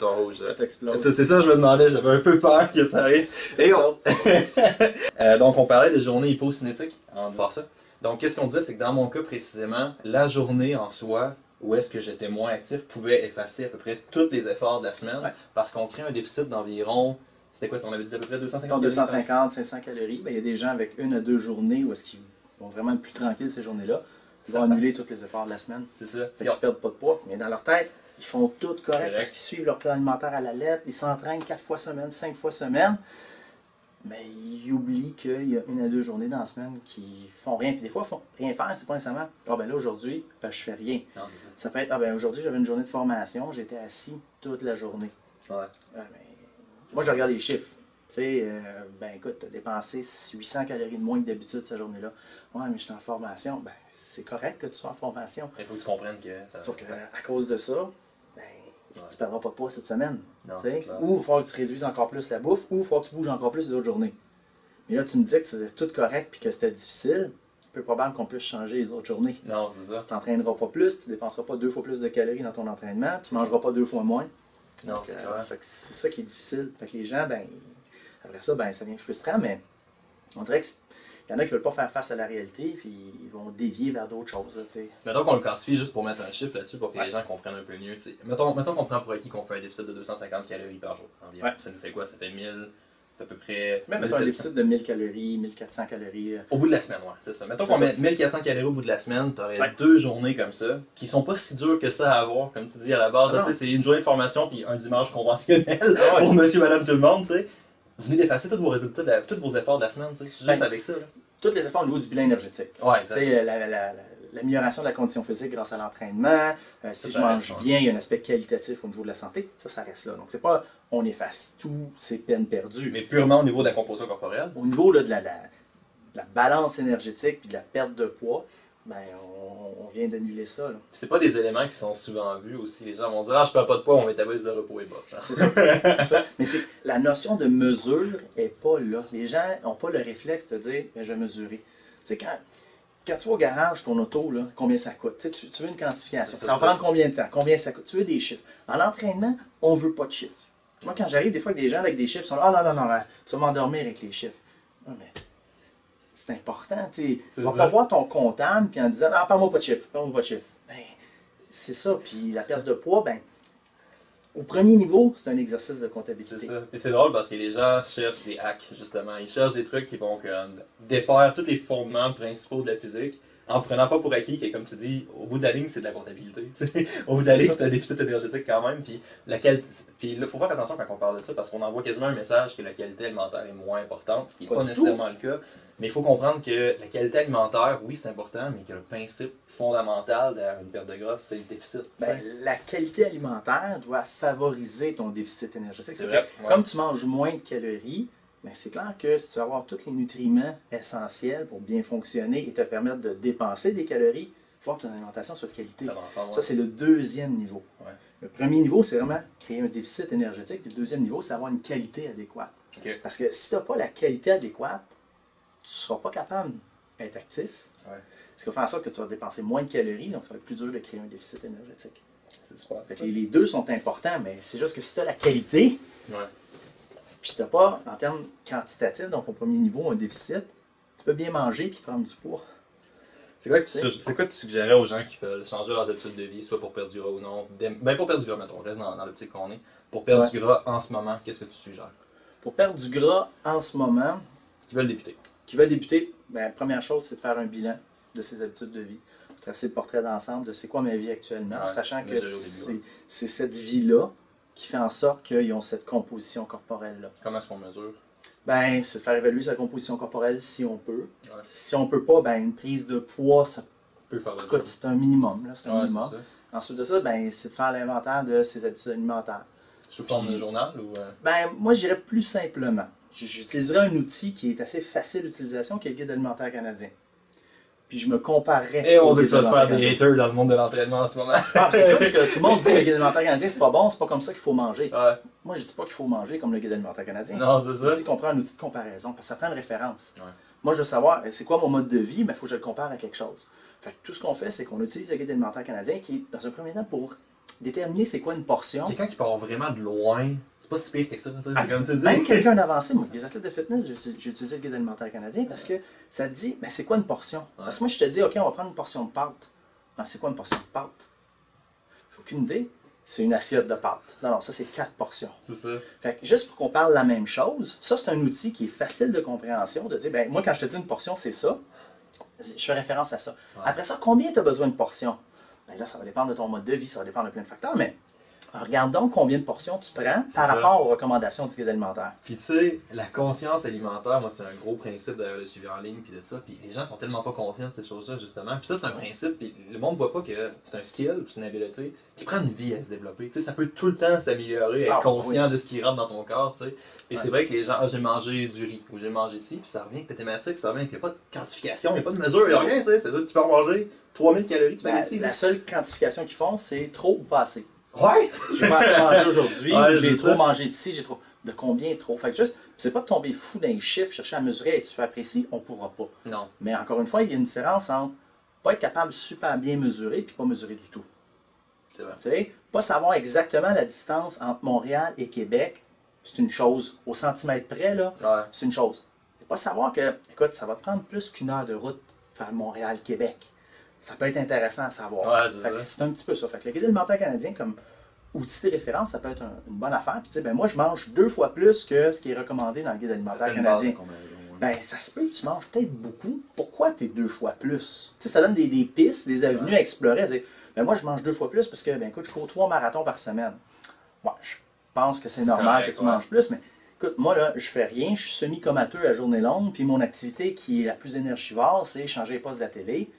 bouton rouge. Tout explose. C'est ça, je me demandais, j'avais un peu peur que ça arrive. Et on- Euh, donc, on parlait des journées hypocinétiques en disant ça. Donc, qu'est-ce qu'on disait, c'est que dans mon cas précisément, la journée en soi, où est-ce que j'étais moins actif, pouvait effacer à peu près tous les efforts de la semaine, Ouais. parce qu'on crée un déficit d'environ, c'était quoi, on avait dit à peu près 250 Mettons 250, 500 calories, ben, il y a des gens avec une à deux journées où est-ce qu'ils vont vraiment être plus tranquilles ces journées-là. Ils vont annuler tous les efforts de la semaine. C'est ça. Fait qu'ils perdent pas de poids. Mais dans leur tête, ils font tout correct, Correct. parce qu'ils suivent leur plan alimentaire à la lettre. Ils s'entraînent quatre fois semaine, cinq fois semaine. Mais ils oublient qu'il y a une à deux journées dans la semaine qui font rien. Puis des fois, ils font rien faire. C'est pas nécessairement Ah ben là, aujourd'hui, ben, je fais rien. Non, ça. Ça peut être Ah ben aujourd'hui, j'avais une journée de formation, j'étais assis toute la journée. Ouais. Ouais, mais moi, je regarde les chiffres. Tu sais, euh, ben écoute, tu as dépensé 800 calories de moins que d'habitude cette journée-là. Ouais, mais j'étais en formation. Ben, c'est correct que tu sois en formation. Il faut que tu comprennes que ça Sauf que, à cause de ça, Ouais. tu perdras pas de poids cette semaine. Non. Ou il va falloir que tu réduises encore plus la bouffe, ou il va falloir que tu bouges encore plus les autres journées. Mais là, tu me disais que tu faisais tout correct puis que c'était difficile. Peu probable qu'on puisse changer les autres journées. Non, c'est ça. Tu t'entraîneras pas plus, tu dépenseras pas deux fois plus de calories dans ton entraînement, tu mangeras pas deux fois moins. Non, c'est euh, que c'est ça qui est difficile. Fait que les gens, ben, après ça, ben, ça devient frustrant, mais on dirait qu'il y en a qui veulent pas faire face à la réalité, puis ils vont dévier vers d'autres choses. là, tu. Mettons qu'on le quantifie juste pour mettre un chiffre là-dessus pour que Ouais. les gens comprennent un peu mieux. tu. Mettons, mettons qu'on prend pour acquis qu'on fait un déficit de 250 calories par jour environ. Ouais. Ça nous fait quoi? Ça fait 1000, à peu près. Même mettons un 1700. déficit de 1000 calories, 1400 calories. euh, Au bout de la semaine, ouais, c'est ça. Mettons qu'on met 1400 calories au bout de la semaine, t'aurais Ouais. deux journées comme ça, qui sont pas si dures que ça à avoir, comme tu dis à la base. Ah tu c'est une journée de formation puis un dimanche conventionnel Ah ouais. pour monsieur, madame, tout le monde, tu sais. Vous venez d'effacer tous vos résultats, la- tous vos efforts de la semaine. Juste Ben, avec ça, là. Tous les efforts au niveau du bilan énergétique. Ouais, la- la- la- l'amélioration de la condition physique grâce à l'entraînement. euh, si je mange bien, il y a un aspect qualitatif au niveau de la santé. Ça, ça reste là. Donc, c'est pas on efface tout, c'est peine perdue. Mais purement au niveau de la composition corporelle? Au niveau là, de la, la- la balance énergétique puis de la perte de poids, ben, on, on vient d'annuler ça. là. C'est pas des éléments qui sont souvent vus aussi. Les gens vont dire Ah, je perds pas de poids, mon métabolisme de repos est bas. C'est ça. C'est ça. Mais c'est, la notion de mesure est pas là. Les gens n'ont pas le réflexe de dire ben, je vais mesurer. Tu sais, quand, quand tu vas au garage, ton auto, là, combien ça coûte? Tu, sais, tu, tu veux une quantification. C'est Ça, ça, va prendre combien de temps? Combien ça coûte? Tu veux des chiffres. En entraînement, on veut pas de chiffres. Moi, quand j'arrive, des fois, avec des gens avec des chiffres, ils sont là Ah non, non, non, non, tu vas m'endormir avec les chiffres. Ouais, mais c'est important. Tu sais. C'est On va ça. pas voir ton comptable puis en disant Ah, parle-moi pas de chiffres, parle-moi pas de chiffres. Ben, c'est ça. Puis la perte de poids, ben, au premier niveau, c'est un exercice de C'est comptabilité. ça. Puis c'est drôle parce que les gens cherchent des hacks, justement. Ils cherchent des trucs qui vont comme, défaire tous les fondements principaux de la physique en prenant pas pour acquis que, comme tu dis, au bout de la ligne, c'est de la comptabilité. au bout de la C'est ligne, ça. c'est un déficit énergétique quand même. Puis la qualité. Puis il faut faire attention quand on parle de ça parce qu'on envoie quasiment un message que la qualité alimentaire est moins importante, ce qui n'est Pas nécessairement le cas. Mais il faut comprendre que la qualité alimentaire, oui, c'est important, mais que le principe fondamental derrière une perte de gras, c'est le déficit. Ben, la qualité alimentaire doit favoriser ton déficit énergétique. C'est C'est-à-dire, vrai, ouais. Comme tu manges moins de calories, ben, c'est clair que si tu veux avoir tous les nutriments essentiels pour bien fonctionner et te permettre de dépenser des calories, il faut que ton alimentation soit de qualité. ça va ensemble. Ça, c'est le deuxième niveau. Ouais. Le premier niveau, c'est vraiment créer un déficit énergétique. Le deuxième niveau, c'est avoir une qualité adéquate. Parce que si tu n'as pas la qualité adéquate, tu ne seras pas capable d'être actif. Ouais. Ce qui va faire en sorte que tu vas dépenser moins de calories, donc ça va être plus dur de créer un déficit énergétique. C'est super. Fait que ça. les, deux sont importants, mais c'est juste que si tu as la qualité, Ouais. puis tu n'as pas, en termes quantitatifs, donc au premier niveau, un déficit, tu peux bien manger puis prendre du poids. C'est quoi, que tu, quoi que tu suggérais aux gens qui veulent changer leurs habitudes de vie, soit pour perdre du gras ou non? Ben, pour perdre du gras, mettons, on reste dans, dans l'optique qu'on est. Pour perdre Ouais. du gras en ce moment, qu'est-ce que tu suggères? Pour perdre du gras en ce moment, Qui veulent débuter. Qui veulent débuter, ben, la première chose, c'est de faire un bilan de ses habitudes de vie. Tracer le portrait d'ensemble de c'est quoi ma vie actuellement, Ouais, sachant que c'est cette vie-là qui fait en sorte qu'ils ont cette composition corporelle-là. Comment est-ce qu'on mesure? Ben, c'est de faire évaluer sa composition corporelle si on peut. Ouais. Si on peut pas, ben, une prise de poids, ça, peut faire c'est un minimum. là, un Ouais, minimum. Ensuite de ça, ben, c'est de faire l'inventaire de ses habitudes alimentaires. Sous forme de journal ou. euh, Ben, moi, je dirais plus simplement. J'utiliserais un outil qui est assez facile d'utilisation, qui est le guide alimentaire canadien. Puis je me comparerais. Et on veut te faire des haters dans le monde de l'entraînement en ce moment. Ah, c'est sûr, parce que tout le monde dit que le guide alimentaire canadien, c'est pas bon, c'est pas comme ça qu'il faut manger. ouais. Moi, je dis pas qu'il faut manger comme le guide alimentaire canadien. Non, c'est Je ça. dis qu'on prend un outil de comparaison, parce que ça prend une référence. Ouais. Moi, je veux savoir, eh, c'est quoi mon mode de vie, mais il faut que je le compare à quelque chose. Fait que tout ce qu'on fait, c'est qu'on utilise le guide alimentaire canadien qui est, dans un premier temps, pour déterminer c'est quoi une portion. Quelqu'un qui part vraiment de loin, c'est pas si pire que ça. Ah, C'est comme tu dis. Même quelqu'un d'avancé, moi, les athlètes de fitness, j'ai j'ai utilisé le guide alimentaire canadien parce que ça te dit, mais c'est quoi une portion? Parce que moi, je te dis, OK, on va prendre une portion de pâte. Non, c'est quoi une portion de pâte? J'ai aucune idée. C'est une assiette de pâte. Non, non, ça, c'est quatre portions. C'est ça. Fait que juste pour qu'on parle la même chose, ça, c'est un outil qui est facile de compréhension, de dire, ben, moi, quand je te dis une portion, c'est ça. Je fais référence à ça. Après ça, combien tu as besoin de portions? Ben là, ça va dépendre de ton mode de vie, ça va dépendre de plein de facteurs, mais regarde donc combien de portions tu prends par ça. rapport aux recommandations du guide alimentaire. Puis tu sais, la conscience alimentaire, moi c'est un gros principe derrière le suivi en ligne puis de ça. Puis les gens sont tellement pas conscients de ces choses-là justement. Puis ça c'est un principe, puis le monde voit pas que c'est un skill, c'est une habileté qui prend une vie à se développer. Tu sais, ça peut tout le temps s'améliorer, être Ah, conscient de ce qui rentre dans ton corps, tu sais. Et Ouais. c'est vrai que les gens, ah j'ai mangé du riz ou j'ai mangé ci, puis ça revient avec ta thématique, ça revient avec il n'y a pas de quantification, il n'y a pas de mesure, il n'y a rien, tu sais. C'est-à-dire que tu peux manger 3000 calories, tu m'avais dit. la seule quantification qu'ils font, c'est trop ou pas assez. Ouais! J'ai pas assez mangé aujourd'hui, Ouais, j'ai trop ça. mangé d'ici, j'ai trop. De combien trop? Fait que juste, c'est pas de tomber fou dans les chiffres, chercher à mesurer et tu fais précis, on pourra pas. Non. Mais encore une fois, il y a une différence entre pas être capable de super bien mesurer puis pas mesurer du tout. C'est vrai. Tu sais, pas savoir exactement la distance entre Montréal et Québec, c'est une chose. Au centimètre près, là, Ouais. c'est une chose. Mais pas savoir que, écoute, ça va te prendre plus qu'une heure de route faire Montréal-Québec. Ça peut être intéressant à savoir. Ouais, c'est un petit peu ça. Fait que le guide alimentaire canadien, comme outil de référence, ça peut être un- une bonne affaire. Puis tu sais, ben moi, je mange deux fois plus que ce qui est recommandé dans le guide alimentaire canadien. Ben, ça se peut que tu manges peut-être beaucoup. Pourquoi tu es deux fois plus? Tu sais, ça donne des, des pistes, des avenues à explorer. à dire, ben moi, je mange deux fois plus parce que, ben écoute, je cours trois marathons par semaine. Ouais, je pense que c'est C'est normal correct, que tu ouais. manges plus, mais écoute, moi, là, je fais rien. Je suis semi-comateux à journée longue. Puis mon activité qui est la plus énergivore, c'est changer les postes de la télé.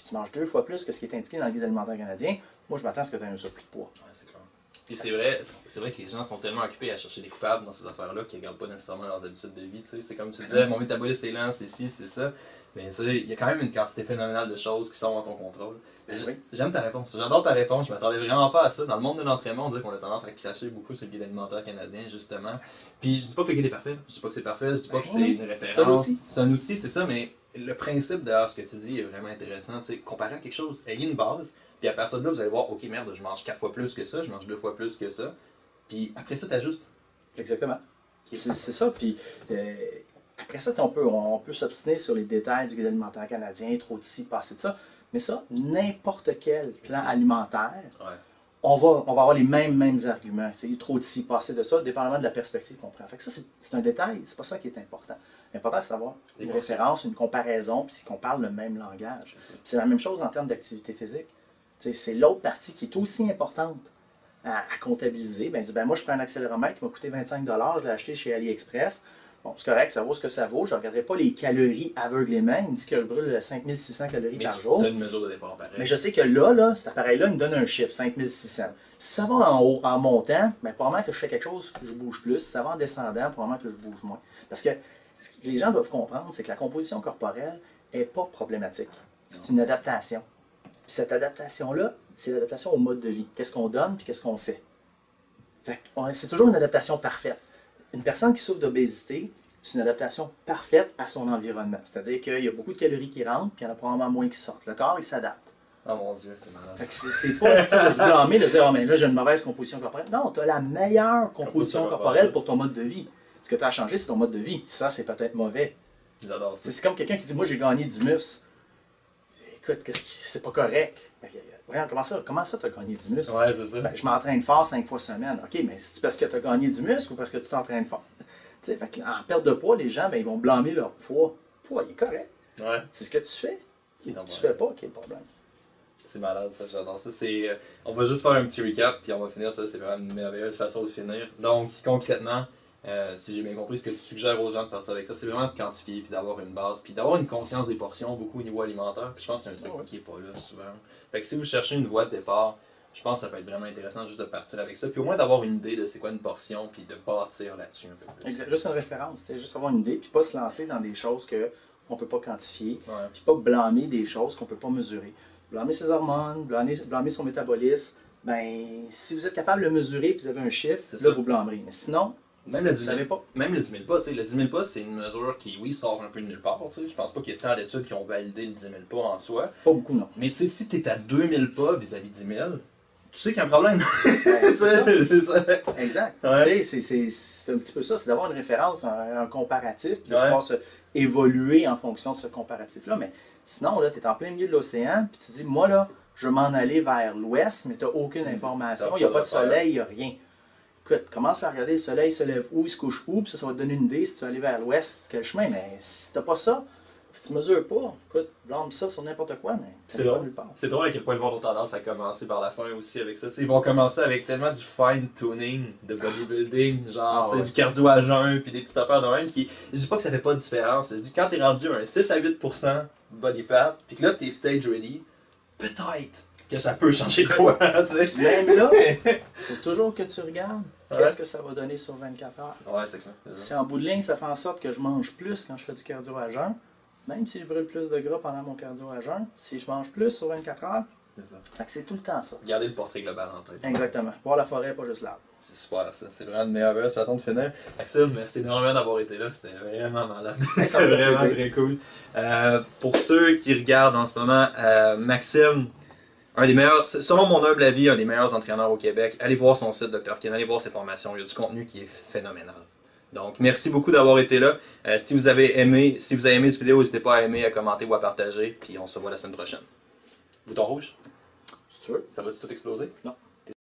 Puis tu manges deux fois plus que ce qui est indiqué dans le guide alimentaire canadien. Moi, je m'attends à ce que tu aies un surplus de poids. Ouais, c'est clair. Puis c'est vrai, c'est vrai que les gens sont tellement occupés à chercher des coupables dans ces affaires-là qu'ils regardent pas nécessairement leurs habitudes de vie. tu sais. C'est comme tu disais, mon métabolisme est lent, c'est ci, c'est ça. Mais tu sais, il y a quand même une quantité phénoménale de choses qui sont dans ton contrôle. Ben. J'aime ta réponse. J'adore ta réponse. Je m'attendais vraiment pas à ça. Dans le monde de l'entraînement, on dirait qu'on a tendance à cracher beaucoup sur le guide alimentaire canadien, justement. Puis je dis pas que le guide est parfait. Je dis pas que c'est parfait. Je dis pas Ben que c'est oui. une référence. C'est un outil. C'est un outil, c'est ça, mais le principe derrière ce que tu dis est vraiment intéressant. Tu sais, à quelque chose, ayez une base, puis à partir de là, vous allez voir, ok, merde, je mange quatre fois plus que ça, je mange deux fois plus que ça. Puis après ça, t'ajustes. Exactement. C'est ça. Puis euh, après ça, on peut, on peut s'obstiner sur les détails du guide alimentaire canadien, trop de ci, pas assez de ça. Mais ça, n'importe quel plan alimentaire, Ouais. on va, on va avoir les mêmes, mêmes arguments. Trop de ci, pas assez de ça, dépendamment de la perspective qu'on prend. Fait que ça, c'est un détail, c'est pas ça qui est important. L'important, c'est d'avoir une référence, une comparaison, puis qu'on parle le même langage. C'est la même chose en termes d'activité physique. C'est l'autre partie qui est aussi importante à, à comptabiliser. Ben, dis, ben, moi, je prends un accéléromètre qui m'a coûté 25 je l'ai acheté chez AliExpress. Bon, c'est correct, ça vaut ce que ça vaut. Je ne regarderai pas les calories aveuglément. Il me dit que je brûle 5600 calories Mais par tu jour. as une mesure de départ pareil. Mais je sais que là, là cet appareil-là, il me donne un chiffre, 5600. Si ça va en haut, en montant, ben, probablement que je fais quelque chose que je bouge plus. Si ça va en descendant, probablement que je bouge moins. Parce que ce que les gens doivent comprendre, c'est que la composition corporelle n'est pas problématique. C'est une adaptation. Puis cette adaptation-là, c'est l'adaptation au mode de vie. Qu'est-ce qu'on donne, puis qu'est-ce qu'on fait? Fait c'est toujours une adaptation parfaite. Une personne qui souffre d'obésité, c'est une adaptation parfaite à son environnement. C'est-à-dire qu'il y a beaucoup de calories qui rentrent, puis il y en a probablement moins qui sortent. Le corps, il s'adapte. Oh mon dieu, c'est malade. Fait que c'est c'est pas de se blâmer, de dire, oh, mais là, j'ai une mauvaise composition corporelle. Non, tu as la meilleure composition corporelle. pour ton mode de vie. Ce que tu as changé, c'est ton mode de vie. Ça, c'est peut-être mauvais. J'adore ça. C'est c'est comme quelqu'un qui dit, moi, j'ai gagné du muscle. Écoute, qu'est-ce qui c'est pas correct? Ben, Voyons, comment ça, comment ça, tu as gagné du muscle? Ouais, c'est ça. Ben, je m'entraîne fort cinq fois semaine. OK, mais c'est parce que tu as gagné du muscle ou parce que tu t'entraînes fort? Tu sais, fait en perte de poids, les gens, ben, ils vont blâmer leur poids. Poids, il est correct. Ouais. C'est ce que tu fais. Qui dans Tu mon- fais pas qui est le problème. C'est malade ça, j'adore ça. C'est, euh, on va juste faire un petit recap, puis on va finir ça. C'est vraiment une merveilleuse façon de finir. Donc, concrètement, euh, si j'ai bien compris, ce que tu suggères aux gens de partir avec ça, c'est vraiment de quantifier, puis d'avoir une base, puis d'avoir une conscience des portions, beaucoup au niveau alimentaire. Puis je pense que c'est un truc Ouais. qui est pas là souvent. Fait que si vous cherchez une voie de départ, je pense que ça peut être vraiment intéressant juste de partir avec ça, puis au moins d'avoir une idée de c'est quoi une portion, puis de bâtir là-dessus un peu plus. Exact. Juste une référence, juste avoir une idée, puis pas se lancer dans des choses qu'on ne peut pas quantifier, Ouais. puis pas blâmer des choses qu'on ne peut pas mesurer. Blâmer ses hormones, blâmer, blâmer son métabolisme, ben, si vous êtes capable de le mesurer puis vous avez un chiffre, C'est là, ça. vous blâmerez. Mais sinon, Même le vous 10 ne 000 savez pas. Même le 10 000 pas, tu sais, le 10 000 pas, c'est une mesure qui, oui, sort un peu de nulle part, tu sais. Je pense pas qu'il y ait tant d'études qui ont validé le 10 000 pas en soi. Pas beaucoup, non. Mais si tu es à 2000 pas vis-à-vis de 10 000, tu sais qu'il y a un problème. C'est ça. Exact. Ouais. C'est- un petit peu ça, c'est d'avoir une référence, un, un comparatif, puis de Ouais. pouvoir se évoluer en fonction de ce comparatif-là. Mais sinon, là, tu es en plein milieu de l'océan, puis tu dis, moi, là, je vais m'en aller vers l'ouest, mais tu n'as aucune information, il n'y a pas de soleil, il n'y a rien. Écoute, commence par regarder le soleil se lève où, il se couche où, puis ça, ça va te donner une idée si tu vas aller vers l'ouest, quel chemin. Mais si t'as pas ça, si tu mesures pas, écoute, blâme ça sur n'importe quoi, mais C'est drôle. C'est drôle à quel point le monde a tendance à commencer par la fin aussi avec ça. Ils vont commencer avec tellement du fine-tuning de bodybuilding, genre Ah ouais. du cardio à jeun, puis des petites affaires de même qui. Je dis pas que ça fait pas de différence. Je dis quand t'es rendu un 6 à 8% body fat, puis que là t'es stage ready, peut-être que ça peut changer de quoi, tu sais. Même là, faut toujours que tu regardes Ouais. qu'est-ce que ça va donner sur 24 heures. Ouais, c'est clair. Si en bout de ligne, ça fait en sorte que je mange plus quand je fais du cardio à jeun, même si je brûle plus de gras pendant mon cardio à jeun, si je mange plus sur 24 heures, C'est tout le temps ça. Gardez le portrait global en tête. Exactement. Voir la forêt, pas juste l'arbre. C'est super ça. C'est vraiment une merveilleuse façon de finir. Maxime, merci énormément d'avoir été là. C'était vraiment malade. C'était vraiment plaisir. très cool. Euh, pour ceux qui regardent en ce moment, euh, Maxime, un des meilleurs, selon mon humble avis, un des meilleurs entraîneurs au Québec. Allez voir son site Dr. Ken, allez voir ses formations. Il y a du contenu qui est phénoménal. Donc, merci beaucoup d'avoir été là. Euh, si vous avez aimé, si vous avez aimé cette vidéo, n'hésitez pas à aimer, à commenter ou à partager. Puis on se voit la semaine prochaine. Bouton rouge, C'est sûr? ça va-tu tout exploser? Non.